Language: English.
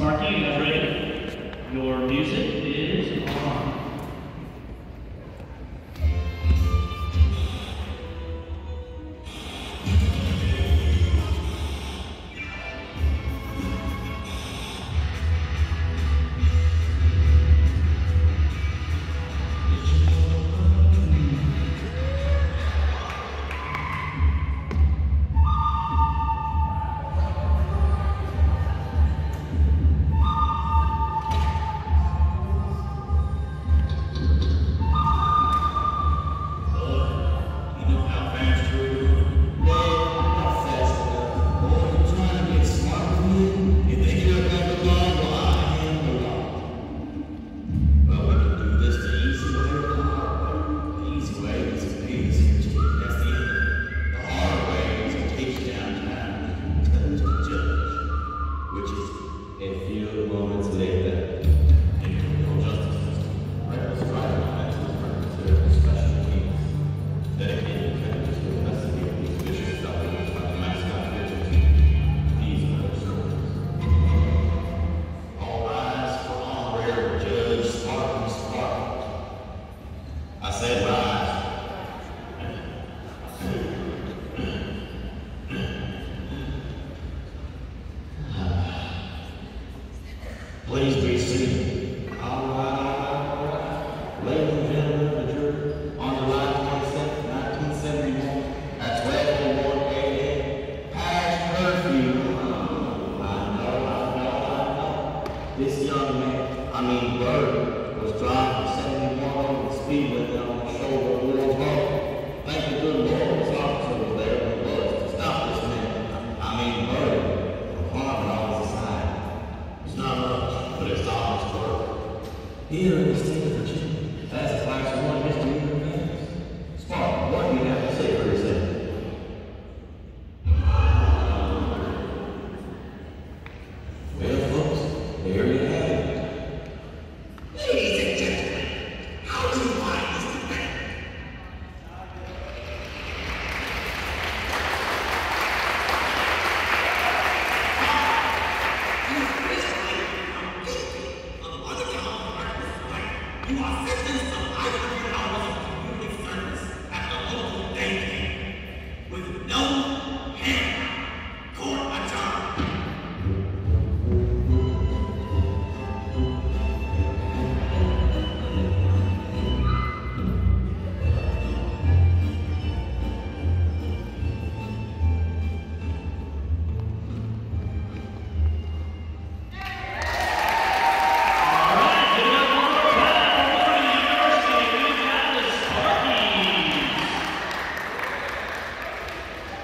are you guys ready? Your music is on. Please be seated. All all all. Ladies and gentlemen the jury, on July twenty-seventh, nineteen seventy-one, at twelve oh one a.m., past curfew. I know, I know, I know. This young man, I mean Bird, was driving seventy-one over the speed limit on the shoulder of Ward's Road. Thank the good Lord, this officer was there was to stop this man. I mean Bird, from harming on his side. It's not Here in the state of Virginia, that's class one misdemeanor